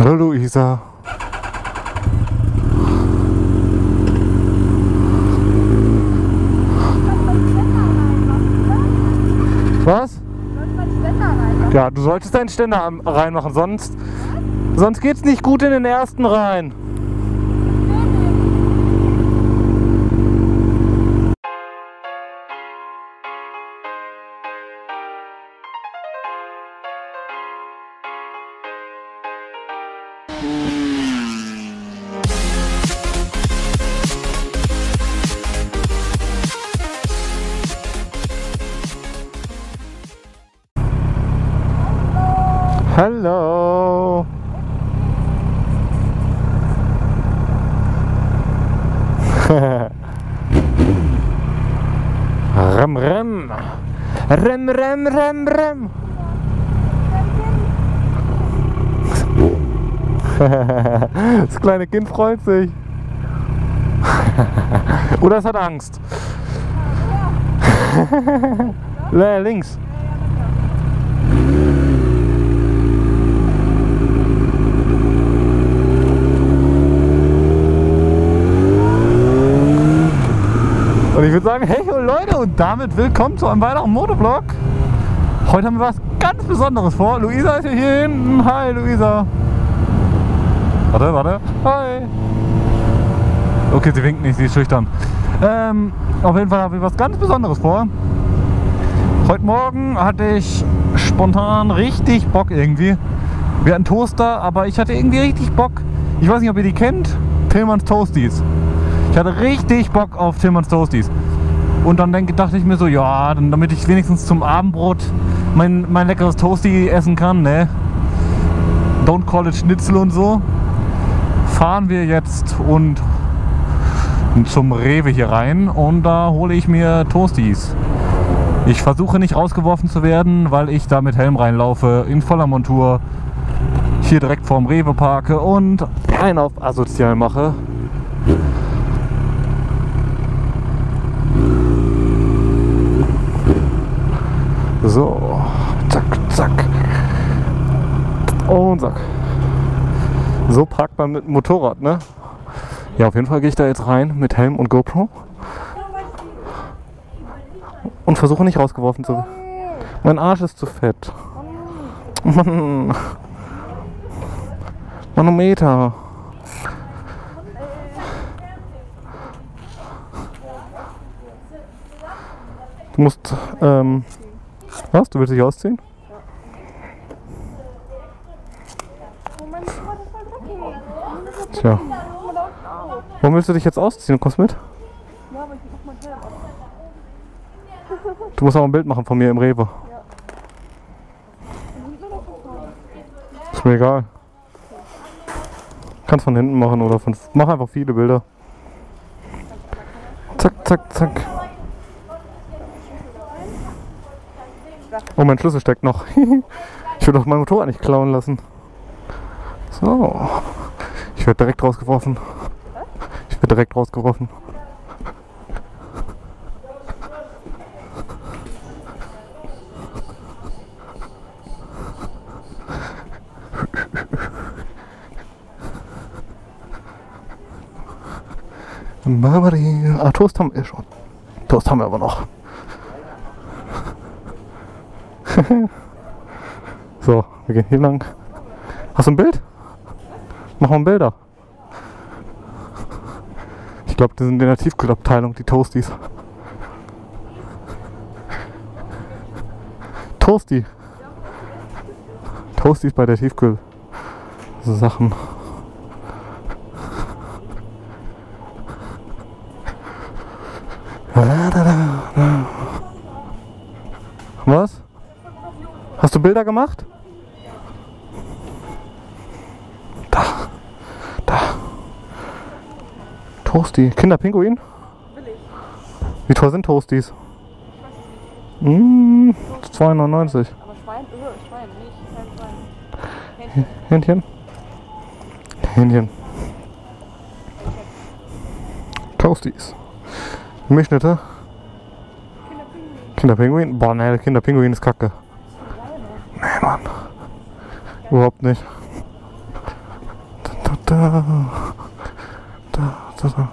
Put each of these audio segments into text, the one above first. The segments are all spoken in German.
Hallo Luisa. Was? Ja, du solltest deinen Ständer reinmachen, sonst, sonst geht's nicht gut in den ersten rein. Hallo. rem, rem. Rem, rem, rem, rem. Das kleine Kind freut sich. Oder es hat Angst. Nee, links. Und ich würde sagen, hey oh Leute, und damit willkommen zu einem weiteren Motovlog. Heute haben wir was ganz Besonderes vor. Luisa ist hier hinten. Hi Luisa. Warte, warte. Hi. Okay, sie winkt nicht, sie ist schüchtern. Ähm, auf jeden Fall haben wir was ganz Besonderes vor. Heute Morgen hatte ich spontan richtig Bock irgendwie. Wir hatten Toaster, aber ich hatte irgendwie richtig Bock. Ich weiß nicht, ob ihr die kennt. Tillmanns Toasties. Ich hatte richtig Bock auf Tillmanns Toasties. Und dann denk, dachte ich mir so, ja, dann, damit ich wenigstens zum Abendbrot mein, mein leckeres Toasty essen kann, ne? Don't call it Schnitzel und so. Fahren wir jetzt und zum Rewe hier rein und da hole ich mir Toasties. Ich versuche nicht rausgeworfen zu werden, weil ich da mit Helm reinlaufe, in voller Montur, hier direkt vorm Rewe parke und einen auf asozial mache. So, zack, zack. Und zack. So parkt man mit dem Motorrad, ne? Ja, auf jeden Fall gehe ich da jetzt rein mit Helm und GoPro. Und versuche nicht rausgeworfen zu werden. Mein Arsch ist zu fett. Mann. Manometer. Du musst, ähm, was? Du willst dich ausziehen? Tja. Warum willst du dich jetzt ausziehen? Du kommst mit? Du musst auch ein Bild machen von mir im Rewe. Ist mir egal. Kannst von hinten machen oder von. Mach einfach viele Bilder. Zack, zack, zack. Oh, mein Schlüssel steckt noch. ich will doch mein Motorrad nicht klauen lassen. So. Ich werde direkt rausgeworfen. Ich werde direkt rausgeworfen. Barbari. Ah, Toast haben wir schon. Toast haben wir aber noch. so, wir gehen hier lang. Hast du ein Bild? Machen wir Bilder. Ich glaube, die sind in der Tiefkühlabteilung, die Toasties. Toasty. Toasties bei der Tiefkühl. So Sachen. Was? Hast du Bilder gemacht? Da. Da. Toasty. Kinderpinguin? Wie teuer sind Toasties? Mmh, 2,99. Aber Schwein, äh, Schwein, nicht kein Schwein. Hähnchen? Hähnchen. Toasties. Milchschnitte? Kinderpinguin? Boah, ne, Kinderpinguin ist kacke. Überhaupt nicht. Da. Da, da, da.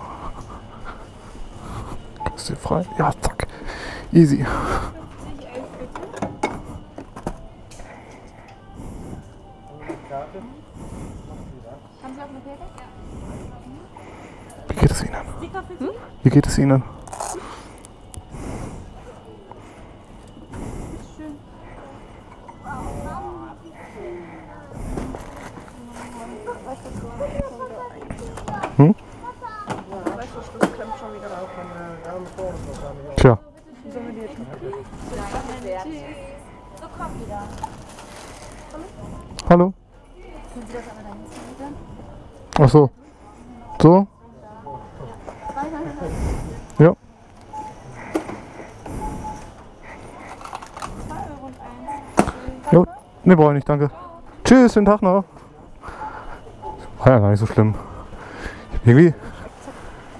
Ist hier frei? Ja, zack. Easy. Sie? Wie geht es Ihnen? Sie? Wie geht es Ihnen? Schön. Hm? Reißverschluss klemmt schon wieder auf. Tja. Sollen wir die jetzt mitkriegen? So, komm wieder. Hallo? Ach so. So? Ja. 2 Euro und 1. Jo. Ne, brauche ich nicht, danke. Tschüss, schönen Tag noch. War ja gar nicht so schlimm. Irgendwie.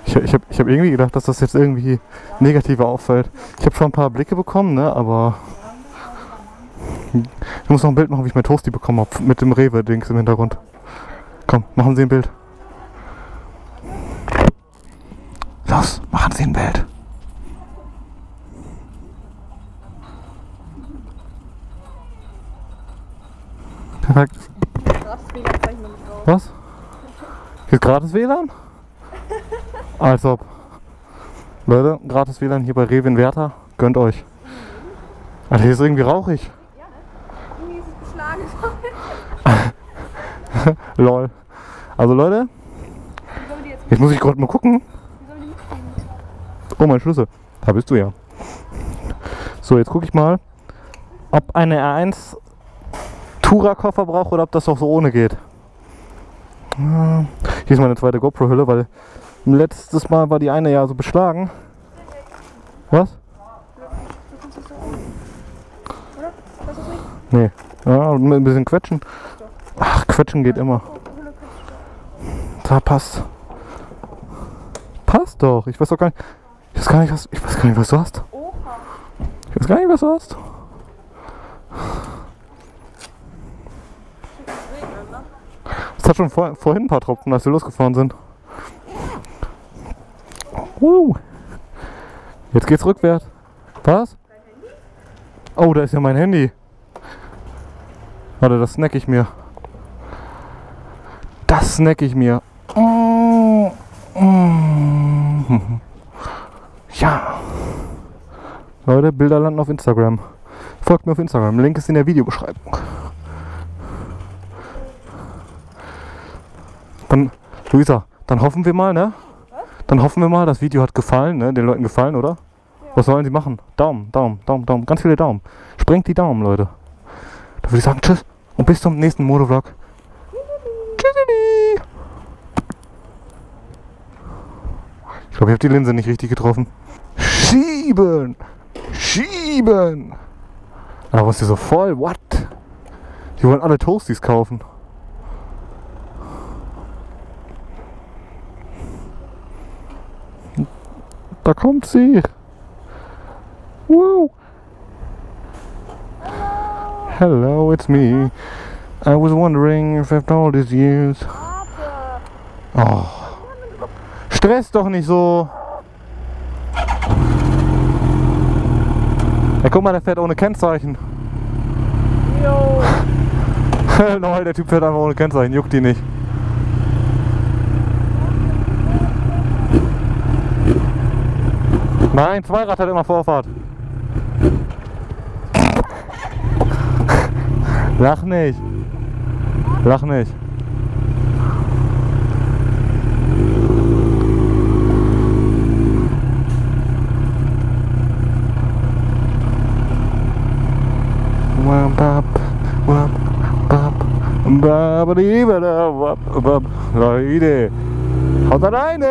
Ich, ich habe ich hab irgendwie gedacht, dass das jetzt irgendwie negativer auffällt. Ich habe schon ein paar Blicke bekommen, ne, aber. Ich muss noch ein Bild machen, wie ich mein Toasty bekommen habe. Mit dem Rewe-Dings im Hintergrund. Komm, machen Sie ein Bild. Los, machen Sie ein Bild. Perfekt. Was? Hier gratis WLAN? Als ob. Leute, gratis WLAN hier bei Rewe in Werther. Gönnt euch. Alter, hier ist irgendwie rauchig. Irgendwie ist es beschlagen. Lol. Also Leute, jetzt muss ich gerade mal gucken. Oh, mein Schlüssel. Da bist du ja. So, jetzt gucke ich mal, ob eine R1 Tourer-Koffer braucht oder ob das auch so ohne geht. Ah, Hier ist meine zweite GoPro-Hülle, weil letztes Mal war die eine ja so beschlagen. Was? Nee. Ja, ein bisschen quetschen. Ach, quetschen geht immer. Da passt. Passt doch. Ich weiß doch gar nicht. Ich weiß gar nicht, was, ich weiß gar nicht, was du hast. Ich weiß gar nicht, was du hast. Es regnet, ne? Es hat schon vor, vorhin ein paar Tropfen, als wir losgefahren sind. Uh. Jetzt geht's rückwärts. Was? Oh, da ist ja mein Handy. Warte, das snack ich mir. Das snack ich mir. Ja. Leute, Bilder landen auf Instagram. Folgt mir auf Instagram. Link ist in der Videobeschreibung. Dann, Luisa, dann hoffen wir mal, ne? Dann hoffen wir mal, das Video hat gefallen, ne? Den Leuten gefallen, oder? Was sollen sie machen? Daumen, Daumen, Daumen, Daumen. Ganz viele Daumen. Sprengt die Daumen, Leute. Dann würde ich sagen, tschüss und bis zum nächsten Motovlog. Tschüssi. Ich glaube, ich habe die Linse nicht richtig getroffen. Schieben! Schieben! Aber was ist hier so voll? What? Die wollen alle Toasties kaufen. Kommt sie. Wow. Hello, it's me. I was wondering if after all these years. Oh. Stress doch nicht so. Ja, guck mal, der fährt ohne Kennzeichen. Jo. Lol, der Typ fährt einfach ohne Kennzeichen, juckt die nicht. Nein, Zweirad hat immer Vorfahrt. Lach nicht. Lach nicht. Bap, wap, bap, babadibada, wap, wap. Leute, haut rein!